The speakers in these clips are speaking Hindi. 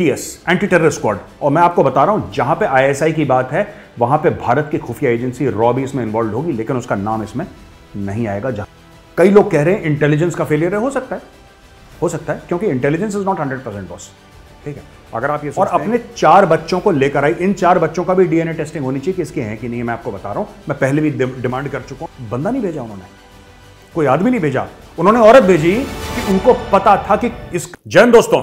एटीएस एंटी टेरर स्क्वाड और मैं आपको बता रहा हूँ जहाँ पे आईएसआई की बात है वहाँ पे भारत की खुफिया एजेंसी रॉ भी इसमें इन्वॉल्व होगी लेकिन उसका नाम इसमें नहीं आएगा। जहाँ कई लोग कह रहे हैं इंटेलिजेंस का फेलियर है हो सकता है। हो सकता है क्योंकि intelligence is not hundred percent boss ठीक है? अगर आप ये और अपने चार बच्चों को लेकर आई इन चार बच्चों का भी डीएनए टेस्टिंग होनी चाहिए कि इसके हैं कि नहीं मैं आपको बता रहा हूँ। मैं पहले भी डिमांड कर चुका हूँ। बंदा नहीं भेजा उन्होंने। कोई आदमी नहीं भेजा। उन्होंने औरत भेजी कि उनको पता था कि इस जैन दोस्तों।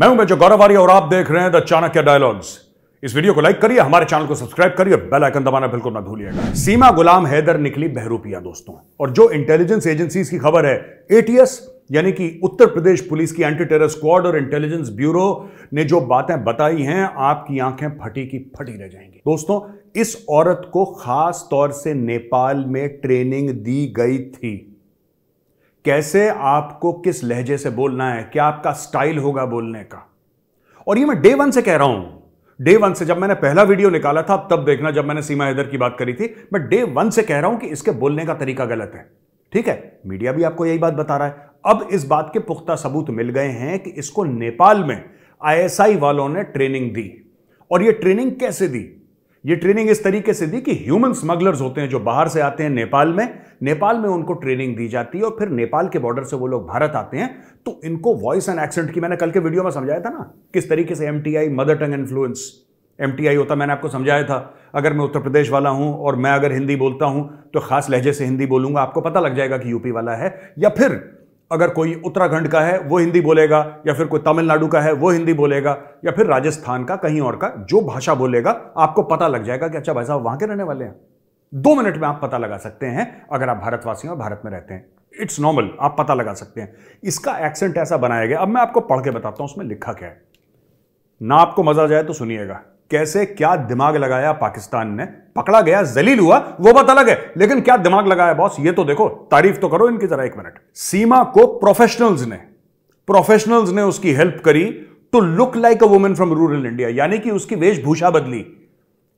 मैं हूँ मेजर गौरवारी और आप देख रहे हैं द चाणक्य डायलॉग्स। इस वीडियो को लाइक करिए, हमारे चैनल को सब्सक्राइब करिए और बेल आइकन दबाना बिल्कुल ना भूलिएगा। सीमा गुलाम हैदर निकली बहरूपिया, दोस्तों। और जो इंटेलिजेंस एजेंसीज की खबर है एटीएस यानी कि उत्तर प्रदेश पुलिस की एंटी टेरर स्क्वाड और इंटेलिजेंस ब्यूरो ने जो बातें बताई हैं, आपकी आँखें फटी की फटी रह जाएँगी। दोस्तों, इस औरत को खास तौर से नेपाल में ट्रेनिंग दी गई थी। कैसे आपको किस लहजे से बोलना है? क्या आपका स्टाइल होगा बोलने का? और ये मैं डे वन से कह रहा हूँ। डे वन से जब मैंने पहला वीडियो निकाला था, तब देखना जब मैंने सीमा हैदर की बात करी थी, मैं डे वन से कह रहा हूँ कि इसके बोलने का तरीका गलत है। ठीक है? मीडिया भी आपको यही बात बता रहा है। अब इस बात के पुख्ता सबूत मिल गए हैं कि इसको नेपाल में आईएसआई वालों ने ट्रेनिंग दी। और यह ट्रेनिंग कैसे दी? ये ट्रेनिंग इस तरीके से दी कि ह्यूमन स्मगलर्स होते हैं जो बाहर से आते हैं नेपाल में नेपाल में उनको ट्रेनिंग दी जाती है और फिर नेपाल के बॉर्डर से वो लोग भारत आते हैं। तो इनको वॉइस एंड एक्सेंट की मैंने कल के वीडियो में समझाया था ना, किस तरीके से MTI mother tongue influence MTI होता मैंने आपको समझाया था। अगर मैं उत्तर प्रदेश वाला हूँ और मैं अगर हिंदी बोलता हूँ तो खास लहजे से हिंदी बोलूँगा। आपको पता लग जाएगा कि यूपी वाला है। या फिर अगर कोई उत्तराखंड का है, वो हिंदी बोलेगा। या फिर कोई तमिलनाडु का है, वो हिंदी बोलेगा। या फिर राजस्थान का, कहीं और का, जो भाषा बोलेगा, आपको पता लग जाएगा कि अच्छा भाई साहब, वहाँ के रहने वाले हैं। दो मिनट में आप पता लगा सकते हैं अगर आप भारतवासी भारत में रहते हैं। इट्स नॉर्मल आप पता लगा सकते हैं। इसका एक्सेंट ऐसा बनाया गया। अब मैं आपको पढ़ के बताता हूँ उसमें लिखा क्या है। ना आपको मज़ा जाए तो सुनिएगा। कैसे, क्या दिमाग लगाया पाकिस्तान ने? पकड़ा गया, जलील हुआ, वो बात अलग है। लेकिन क्या दिमाग लगाया बॉस ये तो देखो, तारीफ़ तो करो इनकी जरा एक मिनट। सीमा को प्रोफेशनल्स ने प्रोफेशनल्स ने उसकी हेल्प करी to look like a women from rural India यानी कि उसकी वेशभूषा बदली।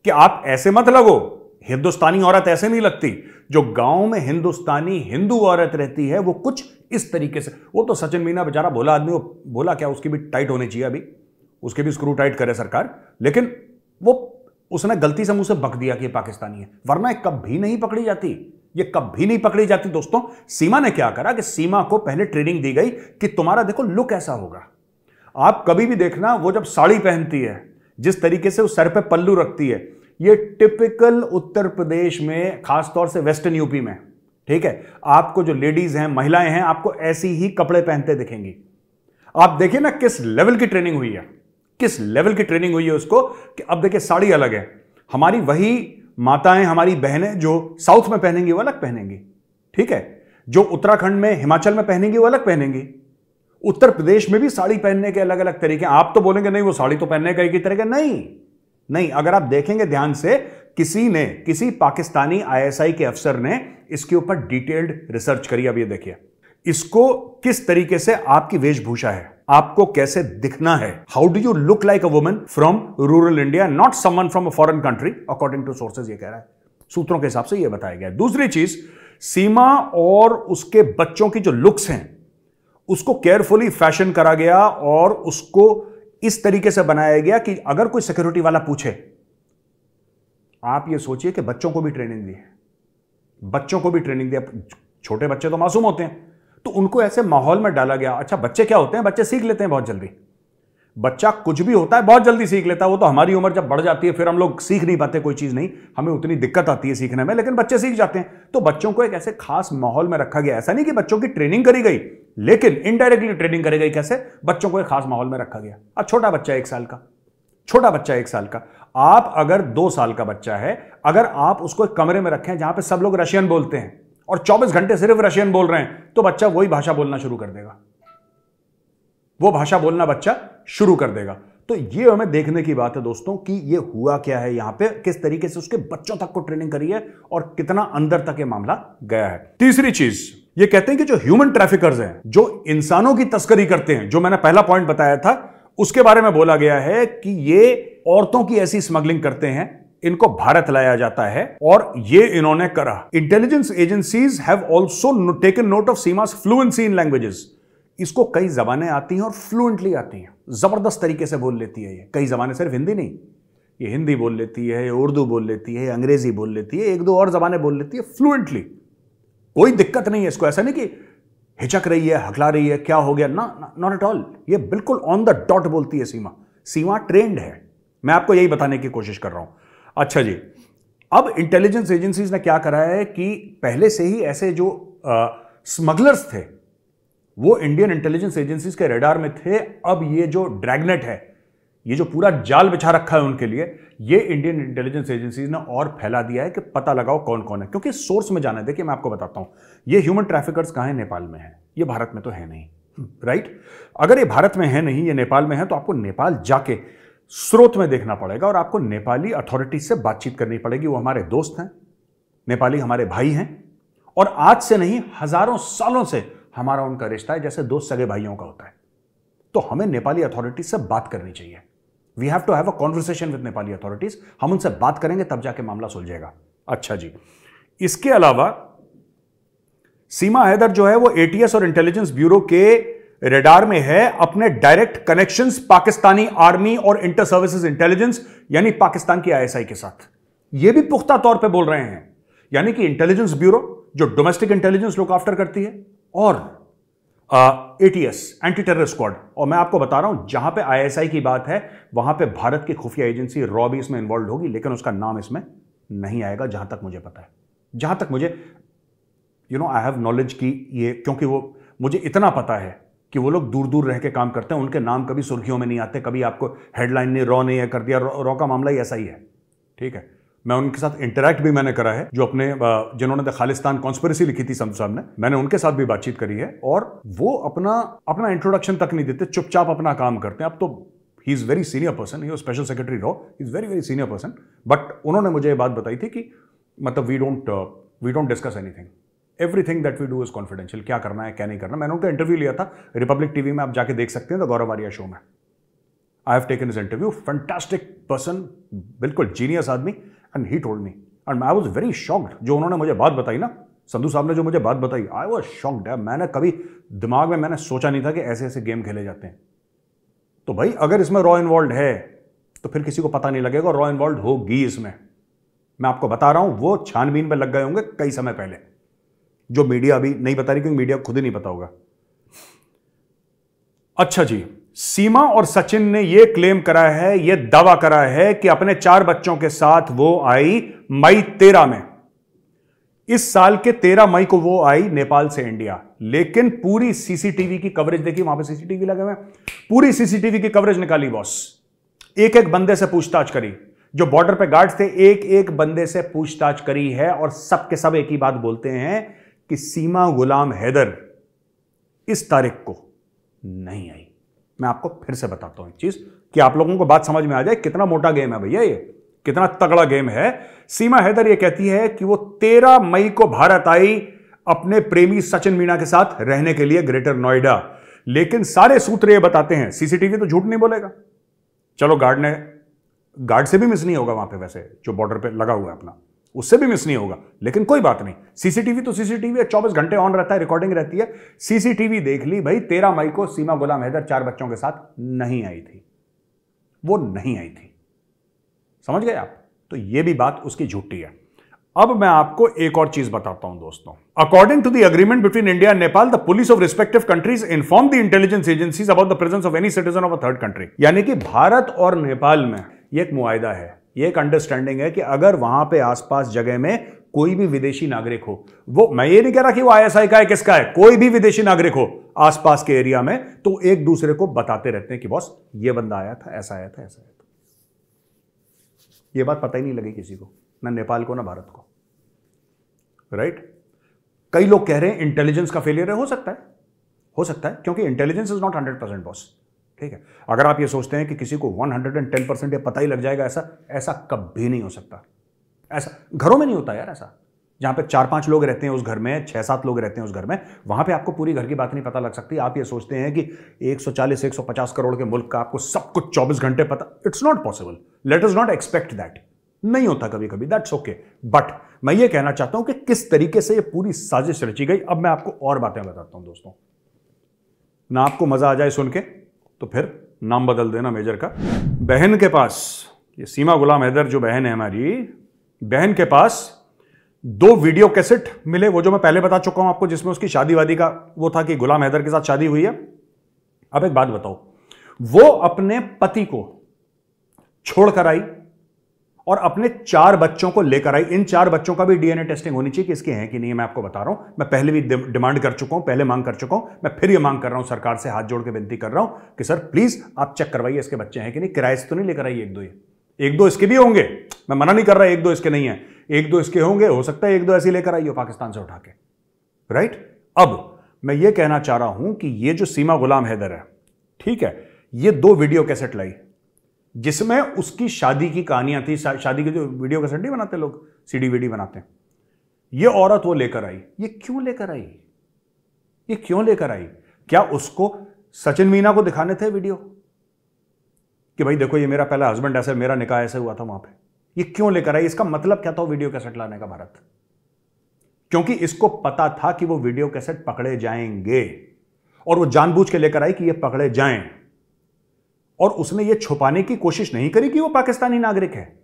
कि आप ऐसे मत लगो। हिंदुस्तानी औरत ऐसे नहीं लगती। जो गाँव में हिंदुस्तानी हिंदू औरत रहती है, वो कुछ इस तरीके से, वो तो सचिन मीना बेचारा बोला आदमी, वो बोला क्या, उसकी भी टाइट होनी चाहिए अभी। उसके भी स्क्रू टाइट करे सरकार। लेकिन वो, उसने गलती से मुँह से बक दिया कि पाकिस्तानी है। वरना कभी नहीं पकड़ी जाती। ये कभी नहीं पकड़ी जाती दोस्तों। सीमा ने क्या करा कि सीमा को पहले ट्रेनिंग दी गई कि तुम्हारा देखो लुक ऐसा होगा। आप कभी भी देखना, वो जब साड़ी पहनती है, जिस तरीके से उस सर पे पल्लू रखती है ये टिपिकल उत्तर प्रदेश में, खासतौर से वेस्टर्न यूपी में, ठीक है? आपको जो लेडीज़ हैं, महिलाएँ हैं, आपको ऐसी ही कपड़े पहनते दिखेंगी। आप देखिए ना किस लेवल की ट्रेनिंग हुई है। किस लेवल की ट्रेनिंग हुई है उसको कि अब देखिए साड़ी अलग है। हमारी वही माताएँ, हमारी बहनें जो साउथ में पहनेंगी, वो अलग पहनेंगी, ठीक है? जो उत्तराखंड में, हिमाचल में पहनेंगी, वो अलग पहनेंगी। उत्तर प्रदेश में भी साड़ी पहनने के अलग अलग तरीके आप तो बोलेंगे, नहीं, वो साड़ी तो पहनने का एक ही तरीके नहीं। नहीं, अगर आप देखेंगे ध्यान से, किसी ने, किसी पाकिस्तानी आईएसआई के अफसर ने इसके ऊपर डिटेल्ड रिसर्च करी, अब ये देखिए। इसको किस तरीके से आपकी वेशभूषा है, आपको कैसे दिखना है? How do you look like a woman from rural India not someone from a foreign country according to sources ये कह रहा है। सूत्रों के हिसाब से ये बताया गया दूसरी चीज़, सीमा और उसके बच्चों की जो लुक्स हैं, उसको केयरफुली फ़ैशन करा गया और उसको इस तरीके से बनाया गया कि अगर कोई सिक्योरिटी वाला पूछे, आप ये सोचिए कि बच्चों को भी ट्रेनिंग दी है। बच्चों को भी ट्रेनिंग दिया छोटे बच्चे तो मासूम होते हैं। तो उनको ऐसे माहौल में डाला गया अच्छा बच्चे क्या होते हैं? बच्चे सीख लेते हैं बहुत जल्दी। बच्चा कुछ भी होता है, बहुत जल्दी सीख लेता है। वो तो हमारी उम्र जब बढ़ जाती है, फिर हम लोग सीख नहीं पाते कोई चीज़ नहीं। हमें उतनी दिक्कत आती है सीखने में, लेकिन बच्चे सीख जाते हैं। तो बच्चों को एक ऐसे खास माहौल में रखा गया। ऐसा नहीं कि बच्चों की ट्रेनिंग करी गई, लेकिन इनडायरेक्टली ट्रेनिंग करी गई कैसे? बच्चों को एक खास माहौल में रखा गया। अब छोटा बच्चा एक साल का, छोटा बच्चा एक साल का। आप अगर दो साल का बच्चा है, अगर आप उसको एक कमरे में रखें जहाँ पे सब लोग रशियन बोलते हैं, और 24 घंटे सिर्फ़ रशियन बोल रहे हैं तो बच्चा वही भाषा बोलना शुरू कर देगा। वो भाषा बोलना बच्चा शुरू कर देगा। तो ये हमें देखने की बात है दोस्तों कि ये हुआ क्या है यहाँ पे, किस तरीके से उसके बच्चों तक को ट्रेनिंग करी है और कितना अंदर तक ये मामला गया है। तीसरी चीज़, ये कहते हैं कि जो ह्यूमन ट्रैफिकर्स हैं, जो इंसानों की तस्करी करते हैं, जो मैंने पहला पॉइंट बताया था, उसके बारे में बोला गया है कि ये औरतों की ऐसी स्मगलिंग करते हैं, इनको भारत लाया जाता है और ये इन्होंने करा। Intelligence agencies have also taken note of Seema's fluency in languages इसको कई जबानें आती हैं और फ्लुएंटली आती हैं। ज़बरदस्त तरीके से बोल लेती है ये। कई जबानें सिर्फ़ हिंदी नहीं। ये हिंदी बोल लेती है उर्दू बोल लेती है अंग्रेज़ी बोल लेती है, एक दो और जबानें बोल लेती है फ्लुएंटली कोई दिक्कत नहीं है इसको। ऐसा नहीं कि हिचक रही है, हकला रही है, क्या हो गया? ना नॉट एट ऑल ये बिल्कुल ऑन द डॉट बोलती है सीमा। सीमा ट्रेंड है। मैं आपको यही बताने की कोशिश कर रहा हूँ। अच्छा जी, अब इंटेलिजेंस एजेंसीज ने क्या करा है कि पहले से ही ऐसे जो स्मगलर्स थे वो इंडियन इंटेलिजेंस एजेंसीज के रेडार में थे, अब ये जो ड्रैगनेट है, ये जो पूरा जाल बिछा रखा है उनके लिए, ये इंडियन इंटेलिजेंस एजेंसीज ने और फैला दिया है कि पता लगाओ कौन कौन है। क्योंकि सोर्स में जाना है, देखिए मैं आपको बताता हूँ, ये ह्यूमन ट्रैफिकर्स कहाँ है? नेपाल में है। ये भारत में तो है नहीं राइट अगर ये भारत में है नहीं, ये नेपाल में है तो आपको नेपाल जाके स्रोत में देखना पड़ेगा और आपको नेपाली अथॉरिटी से बातचीत करनी पड़ेगी। वो हमारे दोस्त हैं, नेपाली हमारे भाई हैं और आज से नहीं, हज़ारों सालों से हमारा उनका रिश्ता है, जैसे दो सगे भाइयों का होता है। तो हमें नेपाली अथॉरिटीज से बात करनी चाहिए। We have to have a conversation with Nepali authorities हम उनसे बात करेंगे, तब जाके मामला सुलझेगा। अच्छा जी। इसके अलावा, सीमा हैदर जो है, वो एटीएस और इंटेलिजेंस ब्यूरो के रेडार में है। अपने डायरेक्ट कनेक्शंस पाकिस्तानी आर्मी और इंटर सर्विसेज़ इंटेलिजेंस यानी पाकिस्तान की आईएसआई के साथ। ये भी पुख्ता तौर पे बोल रहे हैं। यानी कि इंटेलिजेंस ब्यूरो जो डोमेस्टिक इंटेलिजेंस लुक आफ्टर करती है और एटीएस एंटी टेरर स्क्वाड और मैं आपको बता रहा हूँ, जहाँ पे आईएसआई की बात है, वहाँ पे भारत की खुफिया एजेंसी रॉ भी इसमें इन्वॉल्व होगी, लेकिन उसका नाम इसमें नहीं आएगा, जहाँ तक मुझे पता है। जहाँ तक मुझे you know I have knowledge की ये, क्योंकि वो, मुझे इतना पता है कि वो लोग दूर दूर रह के काम करते हैं, उनके नाम कभी सुर्खियों में नहीं आते, कभी आपको हेडलाइन ने रॉ ने यह कर दिया रॉ का मामला ही ऐसा ही है। ठीक है? मैं उनके साथ इंटरेक्ट भी मैंने करा है, जो अपने जिन्होंने खालिस्तान कॉन्स्परेसी लिखी थी संधु साहब ने मैंने उनके साथ भी बातचीत करी है और वो अपना अपना इंट्रोडक्शन तक नहीं देते, चुपचाप अपना काम करते हैं। अब तो he is very senior person he special secretary raw is very very senior person but उन्होंने मुझे ये बात बताई थी कि मतलब we don't we don't discuss anything everything that we do is confidential क्या करना है, क्या नहीं करना मैंने उनका इंटरव्यू लिया था रिपब्लिक टीवी में आप जाके देख सकते हैं द गौरव आर्या शो में। I have taken is interview fantastic person बिल्कुल जीनियस आदमी। And he told me and I was very shocked जो उन्होंने मुझे बात बताई ना, संधु साहब ने जो मुझे बात बताई आई वॉज़ शॉक्ड है मैंने कभी दिमाग में मैंने सोचा नहीं था कि ऐसे ऐसे गेम खेले जाते हैं। तो भाई, अगर इसमें रॉ इन्वॉल्व है तो फिर किसी को पता नहीं लगेगा रॉ इन्वॉल्व होगी इसमें। मैं आपको बता रहा हूँ, वो छानबीन में लग गए होंगे कई समय पहले। जो मीडिया अभी नहीं बता रही, क्योंकि मीडिया खुद ही नहीं पता होगा। अच्छा जी सीमा और सचिन ने यह क्लेम करा है यह दावा करा है कि अपने चार बच्चों के साथ वो आई मई तेरह में। इस साल के तेरह मई को वो आई नेपाल से इंडिया। लेकिन पूरी सीसीटीवी की कवरेज देखी, वहाँ पे सीसीटीवी लगे हुए पूरी सीसीटीवी की कवरेज निकाली बॉस। एक एक बंदे से पूछताछ करी। जो बॉर्डर पे गार्ड्स थे एक एक बंदे से पूछताछ करी है और सब के सब एक ही बात बोलते हैं कि सीमा गुलाम हैदर इस तारीख को नहीं आई। मैं आपको फिर से बताता हूँ एक चीज़, कि आप लोगों को बात समझ में आ जाए, कितना मोटा गेम है भैया ये, कितना तगड़ा गेम है। सीमा हैदर ये कहती है कि वो तेरह मई को भारत आई अपने प्रेमी सचिन मीणा के साथ रहने के लिए ग्रेटर नोएडा। लेकिन सारे सूत्र ये बताते हैं, सीसीटीवी तो झूठ नहीं बोलेगा। चलो गार्ड ने, गार्ड से भी मिस नहीं होगा वहाँ पे वैसे, जो बॉर्डर पे लगा हुआ है अपना। उससे भी मिस नहीं होगा। लेकिन कोई बात नहीं। सीसीटीवी तो सीसीटीवी है, चौबीस घंटे ऑन रहता है रिकॉर्डिंग रहती है। सीसीटीवी देख ली भाई तेरह मई को सीमा गुलाम हैदर चार बच्चों के साथ नहीं आई थी। वो नहीं आई थी। समझ गए आप? तो ये भी बात उसकी झूठी है। अब मैं आपको एक और चीज़ बताता हूँ दोस्तों। According to the agreement between India and Nepal the police of respective countries inform the intelligence agencies about the presence of any citizen of a third country यानी कि भारत और नेपाल में यह एक मुआदा है। ये एक अंडरस्टैंडिंग है कि अगर वहाँ पे आसपास जगह में कोई भी विदेशी नागरिक हो, वो, मैं ये नहीं कह रहा कि वो आईएसआई का है, किसका है, कोई भी विदेशी नागरिक हो आसपास के एरिया में तो एक दूसरे को बताते रहते हैं कि बॉस, ये बंदा आया था, ऐसा आया था, ऐसा आया था। ये बात पता ही नहीं लगी किसी को, ना नेपाल को, ना भारत को। राइट कई लोग कह रहे हैं इंटेलिजेंस का फेलियर है, हो सकता है। हो सकता है, क्योंकि intelligence is not hundred percent boss ठीक है? अगर आप ये सोचते हैं कि किसी को 110 परसेंट पता ही लग जाएगा, ऐसा ऐसा कभी नहीं हो सकता। ऐसा, घरों में नहीं होता यार ऐसा। जहाँ पे चार पाँच लोग रहते हैं उस घर में छह सात लोग रहते हैं उस घर में, वहाँ पे आपको पूरी घर की बात नहीं पता लग सकती। आप ये सोचते हैं कि 140 150 करोड़ के मुल्क का आपको सब कुछ 24 घंटे पता it's not possible let is not expect that नहीं होता कभी कभी दैट्स ओके बट मैं ये कहना चाहता हूँ कि किस तरीके से ये पूरी साजिश रची गई। अब मैं आपको और बातें बताता हूँ दोस्तों। ना आपको मज़ा आ जाए सुन के तो फिर नाम बदल देना मेजर का। बहन के पास, ये सीमा गुलाम हैदर जो बहन है हमारी, बहन के पास दो वीडियो कैसेट मिले, वो जो मैं पहले बता चुका हूँ आपको, जिसमें उसकी शादी वादी का वो था कि गुलाम हैदर के साथ शादी हुई है। अब एक बात बताओ, वो अपने पति को छोड़कर आई और अपने चार बच्चों को लेकर आई। इन चार बच्चों का भी डीएनए टेस्टिंग होनी चाहिए कि इसके हैं कि नहीं, मैं आपको बता रहा हूँ। मैं पहले भी डिमांड कर चुका हूँ, पहले मांग कर चुका हूँ। मैं फिर ये मांग कर रहा हूँ, सरकार से हाथ जोड़ के विनती कर रहा हूँ कि, सर प्लीज़ आप चेक करवाइए, इसके बच्चे हैं कि नहीं? किराए से तो नहीं लेकर आई एक दो ये। एक दो इसके भी होंगे। मैं मना नहीं कर रहा, एक दो इसके नहीं है। एक दो इसके होंगे, हो सकता है एक दो ऐसे लेकर आइए पाकिस्तान से उठा के। राइट अब मैं ये कहना चाह रहा हूँ कि ये जो सीमा गुलाम हैदर है, ठीक है, ये दो वीडियो कैसेट लाई। जिसमें उसकी शादी की कहानियाँ थी शादी के जो वीडियो कैसेट नहीं बनाते लोग सीडी वीडी बनाते हैं। ये औरत वो लेकर आई। ये क्यों लेकर आई? ये क्यों लेकर आई? क्या उसको सचिन मीना को दिखाने थे वीडियो? कि भाई देखो, ये मेरा पहला हस्बैंड ऐसे, मेरा निकाह ऐसे हुआ था वहाँ पे। ये क्यों लेकर आई? इसका मतलब क्या था वीडियो कैसेट लाने का भारत? क्योंकि इसको पता था कि वो वीडियो कैसेट पकड़े जाएँगे। और वो जानबूझ के लेकर आई कि ये पकड़े जाएँ। और उसने ये छुपाने की कोशिश नहीं करी कि वो पाकिस्तानी नागरिक है।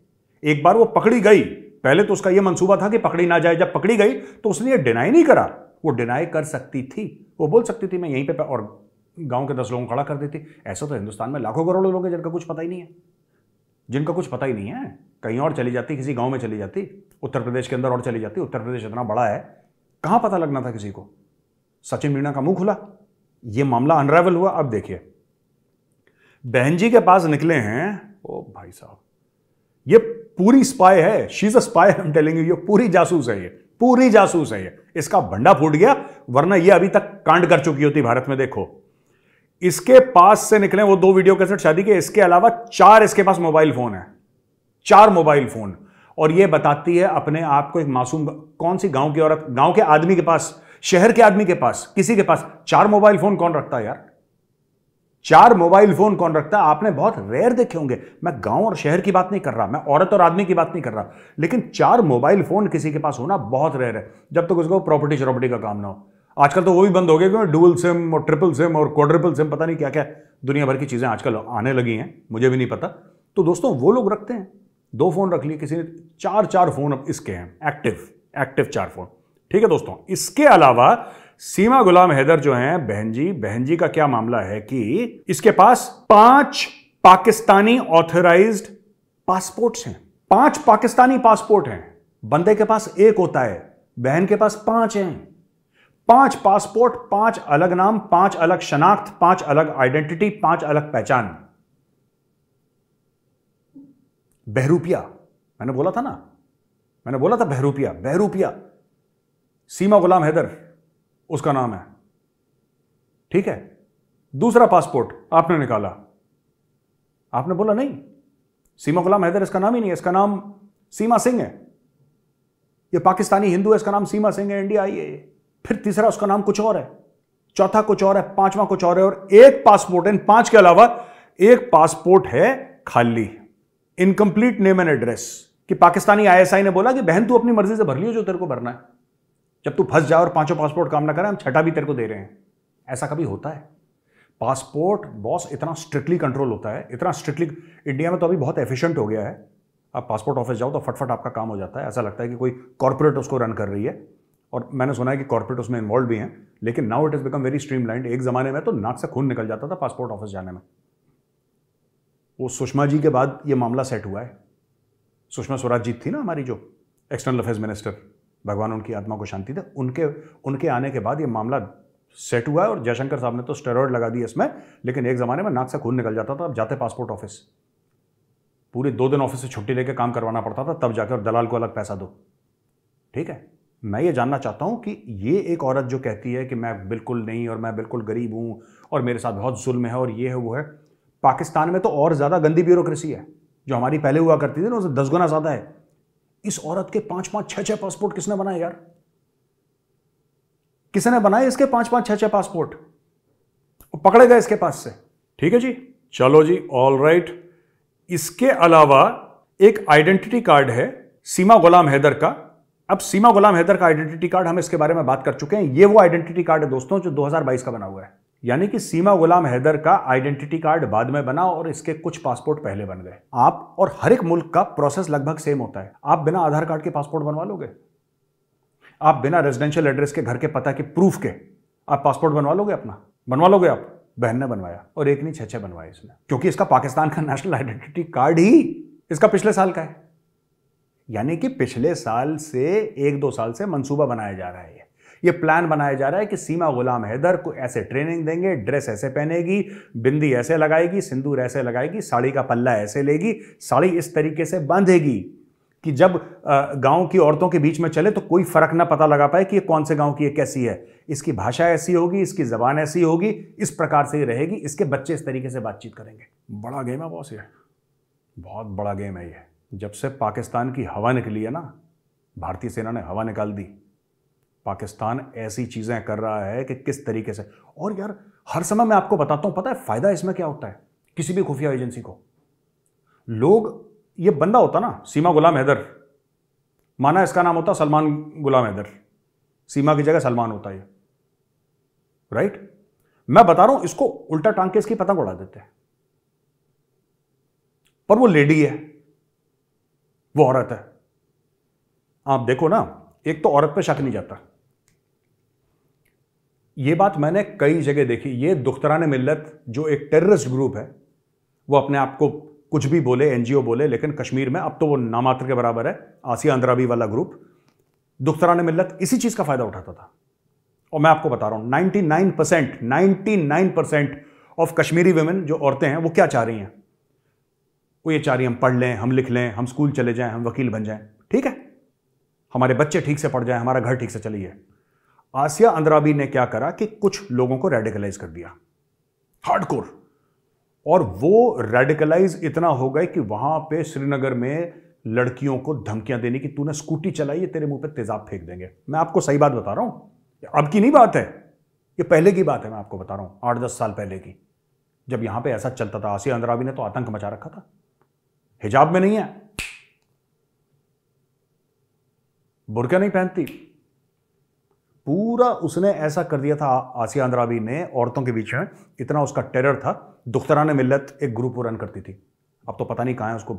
एक बार वो पकड़ी गई। पहले तो उसका यह मंसूबा था कि पकड़ी ना जाए। जब पकड़ी गई तो उसने ये डिनाई नहीं करा। वो डिनाई कर सकती थी। वो बोल सकती थी, मैं यहीं पे और गाँव के दस लोगों को खड़ा कर देती। ऐसा तो हिंदुस्तान में लाखों करोड़ों लोग हैं जिनका कुछ पता ही नहीं है। जिनका कुछ पता ही नहीं है। कहीं और चली जाती, किसी गाँव में चली जाती। उत्तर प्रदेश के अंदर और चली जाती। उत्तर प्रदेश इतना बड़ा है। कहाँ पता लगना था किसी को? सचिन मीणा का मुँह खुला। ये मामला अनरावल हुआ। अब देखिए। बहन जी के पास निकले हैं, ओ भाई साहब, ये पूरी स्पाई है शीज अ स्पाई हम टेलिंग ये पूरी जासूस है ये, पूरी जासूस है ये। इसका भंडा फूट गया, वरना ये अभी तक कांड कर चुकी होती भारत में, देखो। इसके पास से निकले वो दो वीडियो कैसेट शादी के, इसके अलावा चार इसके पास मोबाइल फ़ोन है, चार मोबाइल फ़ोन और ये बताती है अपने आप को एक मासूम, कौन सी गाँव की औरत, गाँव के आदमी के पास, शहर के आदमी के पास, किसी के पास, चार मोबाइल फ़ोन कौन रखता है यार? चार मोबाइल फ़ोन कौन रखता है? आपने बहुत रेयर देखे होंगे। मैं गाँव और शहर की बात नहीं कर रहा, मैं औरत और आदमी की बात नहीं कर रहा। लेकिन चार मोबाइल फ़ोन किसी के पास होना बहुत रेयर है, जब तक तो उसको प्रॉपर्टी शॉपर्टी का काम ना हो। आजकल तो वो भी बंद हो गया क्योंकि डुअल सिम और ट्रिपल सिम और क्वाड्रिपल सिम पता नहीं क्या क्या दुनिया भर की चीज़ें आजकल आने लगी हैं, मुझे भी नहीं पता। तो दोस्तों, वो लोग रखते हैं। दो फ़ोन रख लिए, किसी ने चार चार फ़ोन अब इसके हैं एक्टिव एक्टिव चार फ़ोन। ठीक है दोस्तों, इसके अलावा सीमा गुलाम हैदर जो हैं, बहन जी बहन जी का क्या मामला है कि इसके पास पाँच पाकिस्तानी ऑथराइज्ड पासपोर्ट्स हैं। पाँच पाकिस्तानी पासपोर्ट हैं। बंदे के पास एक होता है, बहन के पास पाँच हैं। पाँच पासपोर्ट पाँच अलग नाम, पाँच अलग शनाख्त, पाँच अलग आइडेंटिटी पाँच अलग पहचान। बहरूपिया। मैंने बोला था ना? मैंने बोला था बहरूपिया बहरूपिया। सीमा गुलाम हैदर। उसका नाम है। ठीक है? दूसरा पासपोर्ट आपने निकाला। आपने बोला, नहीं, सीमा गुलाम हैदर, इसका नाम ही नहीं है, इसका नाम सीमा सिंह है। ये पाकिस्तानी हिंदू है, इसका नाम सीमा सिंह है, इंडिया आई है। फिर तीसरा, उसका नाम कुछ और है। चौथा कुछ और है, पांचवा कुछ और है, और एक पासपोर्ट इन पाँच के अलावा एक पासपोर्ट है खाली। Incomplete name and address. कि पाकिस्तानी आईएसआई ने बोला कि, बहन, तू अपनी मर्ज़ी से भर लियो, जो तेरे को भरना है। जब तू फंस जाए और पाँचों पासपोर्ट काम ना करे, हम छठा भी तेरे को दे रहे हैं। ऐसा कभी होता है? पासपोर्ट, बॉस, इतना स्ट्रिक्टली कंट्रोल होता है, इतना स्ट्रिक्टली इंडिया में तो अभी बहुत एफिशिएंट हो गया है। आप पासपोर्ट ऑफ़िस जाओ तो फटफट आपका काम हो जाता है। ऐसा लगता है कि कोई कॉर्पोरेट उसको रन कर रही है। और मैंने सुना है कि कॉर्पोरेट उसमें इन्वॉल्व भी हैं, लेकिन now it is become very stream एक ज़माने में तो नाक से खून निकल जाता था पासपोर्ट ऑफ़िस जाने में। वो सुषमा जी के बाद ये मामला सेट हुआ है। सुषमा स्वराज जी थी ना हमारी जो एक्सटर्नल अफेयर्स मिनिस्टर भगवान उनकी आत्मा को शांति दे। उनके उनके आने के बाद ये मामला सेट हुआ है और जयशंकर साहब ने तो स्टेरॉयड लगा दी इसमें, लेकिन एक ज़माने में नाक से खून निकल जाता था अब जाते पासपोर्ट ऑफ़िस पूरे दो दिन ऑफ़िस से छुट्टी लेकर काम करवाना पड़ता था, तब जाकर दलाल को अलग पैसा दो। ठीक है? मैं ये जानना चाहता हूँ कि ये एक औरत जो कहती है कि मैं बिल्कुल नहीं और मैं बिल्कुल गरीब हूँ और मेरे साथ बहुत जुल्म है और ये है, वो है, पाकिस्तान में तो और ज़्यादा गंदी ब्यूरोक्रेसी है। जो हमारी पहले हुआ करती थी ना उससे दस गुना ज़्यादा है। इस औरत के पाँच पाँच छह छह पासपोर्ट किसने बनाए यार? किसने बनाए इसके पाँच पाँच छह छह पासपोर्ट? पकड़े गए इसके पास से। ठीक है जी? चलो जी ऑल राइट इसके अलावा एक आइडेंटिटी कार्ड है, सीमा गुलाम हैदर का। अब सीमा गुलाम हैदर का आइडेंटिटी कार्ड हम इसके बारे में बात कर चुके हैं। ये वो आइडेंटिटी कार्ड है दोस्तों, जो 2022 का बना हुआ है। यानी कि सीमा गुलाम हैदर का आइडेंटिटी कार्ड बाद में बना और इसके कुछ पासपोर्ट पहले बन गए। आप और हर एक मुल्क का प्रोसेस लगभग सेम होता है। आप बिना आधार कार्ड के पासपोर्ट बनवा लोगे? आप बिना रेजिडेंशियल एड्रेस के, घर के पता के, प्रूफ के, आप पासपोर्ट बनवा लोगे अपना? बनवा लोगे आप? बहन ने बनवाया और एक नहीं छह छह बनवाए इसने। क्योंकि इसका पाकिस्तान का नेशनल आइडेंटिटी कार्ड ही इसका पिछले साल का है। यानी कि पिछले साल से एक दो साल से मंसूबा बनाया जा रहा है ये प्लान बनाया जा रहा है कि सीमा गुलाम हैदर को ऐसे ट्रेनिंग देंगे, ड्रेस ऐसे पहनेगी, बिंदी ऐसे लगाएगी, सिंदूर ऐसे लगाएगी, साड़ी का पल्ला ऐसे लेगी, साड़ी इस तरीके से बांधेगी कि जब गाँव की औरतों के बीच में चले तो कोई फ़र्क ना पता लगा पाए कि ये कौन से गाँव की ये कैसी है। इसकी भाषा ऐसी होगी, इसकी जबान ऐसी होगी, इस प्रकार से ही रहेगी, इसके बच्चे इस तरीके से बातचीत करेंगे। बड़ा गेम है बॉस ये। बहुत बड़ा गेम है ये। जब से पाकिस्तान की हवा निकली है ना, भारतीय सेना ने हवा निकाल दी। पाकिस्तान ऐसी चीज़ें कर रहा है कि किस तरीके से। और यार, हर समय मैं आपको बताता हूँ, पता है फ़ायदा इसमें क्या होता है? किसी भी खुफिया एजेंसी को। लोग, ये बंदा होता ना, सीमा गुलाम हैदर। माना इसका नाम होता सलमान गुलाम हैदर। सीमा की जगह सलमान होता है राइट मैं बता रहा हूँ, इसको उल्टा टांग के इसकी पतंग उड़ा देते हैं। पर वो लेडी है। वो औरत है। आप देखो ना, एक तो औरत पे शक नहीं जाता। ये बात मैंने कई जगह देखी। ये दुख्तरान मिल्लत, जो एक टेररिस्ट ग्रुप है, वो अपने आप को कुछ भी बोले एनजीओ बोले, लेकिन कश्मीर में अब तो वो नामात्र के बराबर है, आसिया अंद्राबी वाला ग्रुप दुख्तरान मिल्लत इसी चीज़ का फ़ायदा उठाता था। और मैं आपको बता रहा हूँ 99 percent ninety percent of Kashmiri women जो औरतें हैं, वो क्या चाह रही हैं? वो ये चाह रही हम पढ़ लें, हम लिख लें, हम स्कूल चले जाएँ, हम वकील बन जाएँ। ठीक है? हमारे बच्चे ठीक से पढ़ जाएँ, हमारा घर ठीक से चलिए। आसिया अंद्राबी ने क्या करा कि कुछ लोगों को रेडिकलाइज कर दिया। हार्डकोर और वो रेडिकलाइज इतना हो गए कि वहाँ पे श्रीनगर में लड़कियों को धमकियाँ देने की, तूने स्कूटी चलाई है तेरे मुँह पे तेजाब फेंक देंगे। मैं आपको सही बात बता रहा हूँ। अब की नहीं बात है। ये पहले की बात है, मैं आपको बता रहा हूँ, आठ दस साल पहले की। जब यहाँ पे ऐसा चलता था, आसिया अंद्राबी ने तो आतंक मचा रखा था। हिजाब में नहीं है। बुरका नहीं पहनती। पूरा उसने ऐसा कर दिया था, आसिया अंद्राबी ने, औरतों के बीच में। इतना उसका टेरर था। दुख्तरान मिल्लत एक ग्रुप रन करती थी। अब तो पता नहीं कहाँ है उसको।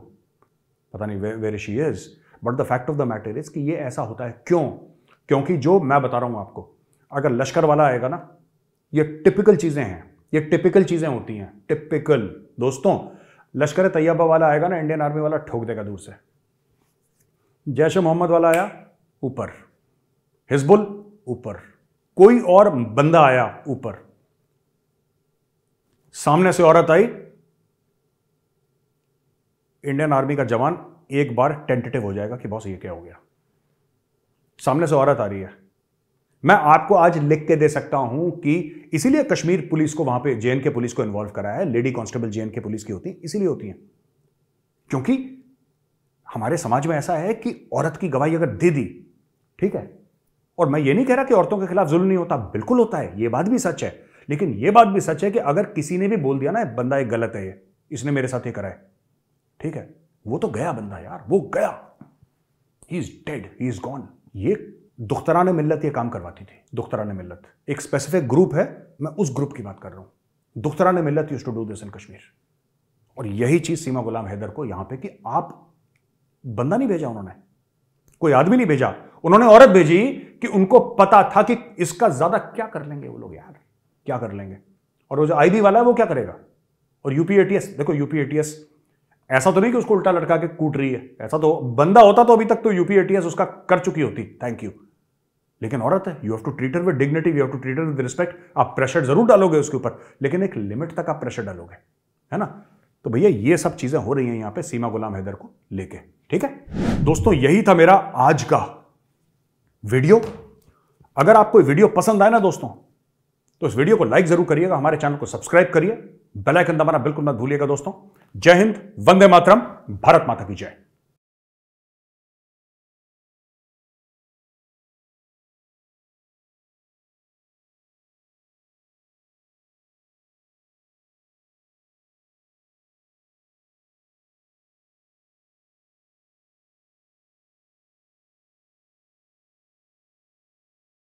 पता नहीं वे where she is but the fact of the matter is कि ये ऐसा होता है। क्यों? क्योंकि जो मैं बता रहा हूँ आपको, अगर लश्कर वाला आएगा ना, ये टिपिकल चीज़ें हैं। ये टिपिकल चीज़ें होती हैं। टिपिकल दोस्तों, लश्कर तैयबा वाला आएगा ना इंडियन आर्मी वाला, ठोक देगा दूर से। जैश मोहम्मद वाला आया, ऊपर। हिजबुल ऊपर। कोई और बंदा आया ऊपर। सामने से औरत आई। इंडियन आर्मी का जवान एक बार टेंटेटिव हो जाएगा कि बॉस, ये क्या हो गया? सामने से औरत आ रही है। मैं आपको आज लिख के दे सकता हूँ कि इसीलिए कश्मीर पुलिस को वहाँ पे जेएन के पुलिस को इन्वॉल्व कराया है। लेडी कांस्टेबल जेएन के पुलिस की होती है इसीलिए होती है। क्योंकि हमारे समाज में ऐसा है कि औरत की गवाही अगर दे दी, ठीक है और मैं ये नहीं कह रहा कि औरतों के खिलाफ जुल्म नहीं होता, बिल्कुल होता है, ये बात भी सच है। लेकिन ये बात भी सच है कि अगर किसी ने भी बोल दिया ना, बंदा एक गलत है ये, इसने मेरे साथ ये करा है। ठीक है? वो तो गया बंदा यार, वो गया। He is dead he is gone ये दुख्तरान मिल्लत ये काम करवाती थी दुख्तरान मिल्लत। एक स्पेसिफिक ग्रुप है, मैं उस ग्रुप की बात कर रहा हूँ। Dukhtaran Millat use to do this in Kashmir और यही चीज़ सीमा गुलाम हैदर को यहाँ पे कि आप बंदा नहीं भेजा उन्होंने, कोई आदमी नहीं भेजा। उन्होंने औरत भेजी कि उनको पता था कि इसका ज़्यादा क्या कर लेंगे वो लोग यार? क्या कर लेंगे? और वो जो आईबी वाला है, वो क्या करेगा? और यूपीएटीएस देखो यूपीएटीएस ऐसा तो नहीं कि उसको उल्टा लटका के कूट रही है। ऐसा तो बंदा होता तो अभी तक तो यूपीएटीएस उसका कर चुकी होती। थैंक यू लेकिन औरत है you have to treat her with dignity you have to treat her with respect आप प्रेशर ज़रूर डालोगे उसके ऊपर, लेकिन एक लिमिट तक आप प्रेशर डालोगे, है ना? तो भैया, ये सब चीज़ें हो रही हैं यहाँ पे सीमा गुलाम हैदर को लेके, ठीक है? दोस्तों, यही था मेरा आज का वीडियो। अगर आपको वीडियो पसंद आए ना दोस्तों तो इस वीडियो को लाइक ज़रूर करिएगा, हमारे चैनल को सब्सक्राइब करिए बेल आइकन दबाना बिल्कुल मत भूलिएगा दोस्तों। जय हिंद, वंदे मातरम, भारत माता की जय।